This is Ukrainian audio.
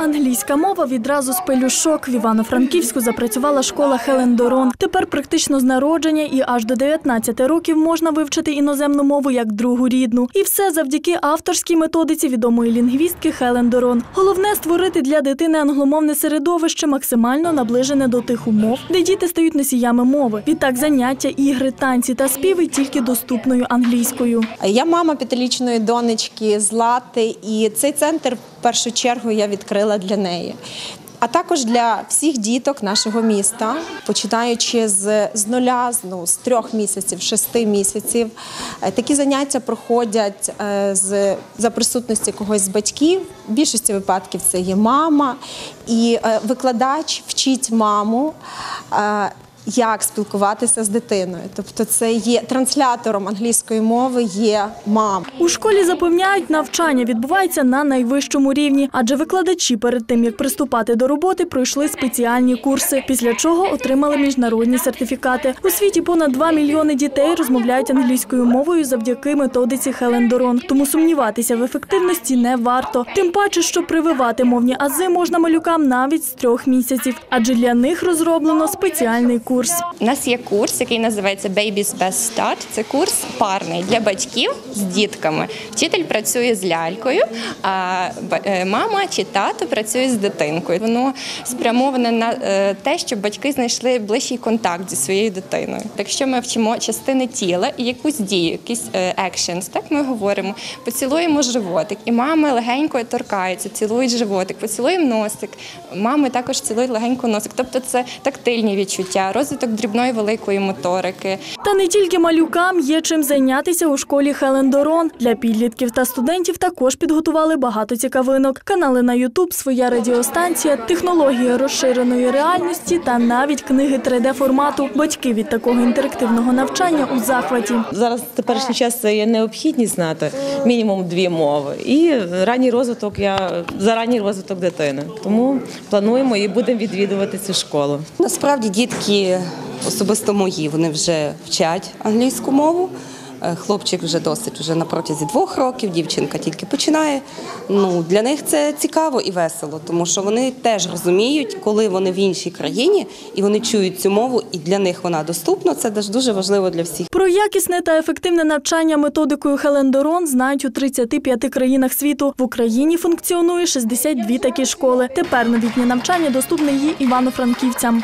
Англійська мова відразу з пелюшок. В Івано-Франківську запрацювала школа Хелен Дорон. Тепер практично з народження і аж до 19 років можна вивчити іноземну мову як другу рідну. І все завдяки авторській методиці відомої лінгвістки Хелен Дорон. Головне створити для дитини англомовне середовище максимально наближене до тих умов, де діти стають носіями мови. Відтак заняття, ігри, танці та співи тільки доступною англійською. Я мама п'ятирічної донечки Злати, і цей центр першу чергу я відкрила для неї. А також для всіх діток нашого міста, починаючи з, з нуля, ну, з трьох місяців, шести місяців. Е, Такі заняття проходять е, з, за присутності когось з батьків. В більшості випадків це є мама. І е, викладач вчить маму. Як спілкуватися з дитиною, тобто це є транслятором англійської мови, є мама. У школі запевняють, навчання відбувається на найвищому рівні, адже викладачі перед тим як приступати до роботи, пройшли спеціальні курси, після чого отримали міжнародні сертифікати. У світі понад 2 мільйони дітей розмовляють англійською мовою завдяки методиці Хелен Дорон. Тому сумніватися в ефективності не варто. Тим паче, що прививати мовні ази можна малюкам навіть з трьох місяців, адже для них розроблено спеціальний курс. У нас є курс, який називається Baby's Best Start. Це курс парний для батьків з дітками. Вчитель працює з лялькою, а е, мама чи тато працює з дитинкою. Воно спрямоване на е, те, щоб батьки знайшли ближчий контакт зі своєю дитиною. Якщо ми вчимо частини тіла і якусь дію, якісь е, actions, так ми говоримо, поцілуємо животик, і мами легенько торкаються, цілують животик, поцілуємо носик. Мами також цілують легенько носик. Тобто це тактильні відчуття, розвиток дрібної великої моторики. Та не тільки малюкам є чим зайнятися у школі Хелен Дорон. Для підлітків та студентів також підготували багато цікавинок. Канали на Ютуб, своя радіостанція, технологія розширеної реальності та навіть книги 3D формату. Батьки від такого інтерактивного навчання у захваті. Зараз в теперішній час є необхідність знати мінімум дві мови. І ранній розвиток я за ранній розвиток дитини. Тому плануємо і будемо відвідувати цю школу. Насправді дітки, особисто мої, вони вже вчать англійську мову. Е, Хлопчик вже досить вже на протязі двох років, дівчинка тільки починає. Ну для них це цікаво і весело, тому що вони теж розуміють, коли вони в іншій країні і вони чують цю мову, і для них вона доступна. Це дуже важливо для всіх. Про якісне та ефективне навчання методикою Хелен Дорон знають у 35 країнах світу. В Україні функціонує 62 такі школи. Тепер новітнє навчання доступне її івано-франківцям.